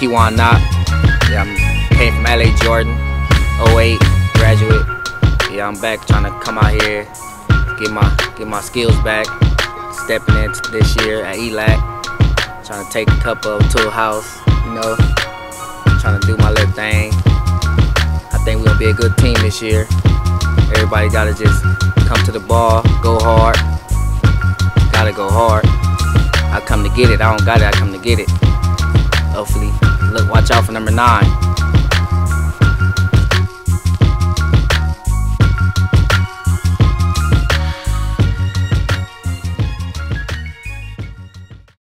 Kejuan Knott. Yeah, I'm came from LA Jordan, 08, graduate. Yeah, I'm back trying to come out here, get my get my skills back. Stepping in this year at ELAC, trying to take a couple of to a house, you know, trying to do my little thing. I think gonna be a good team this year. Everybody gotta just come to the ball, go hard. Gotta go hard. I come to get it. I don't got it. I come to get it. Out for number nine.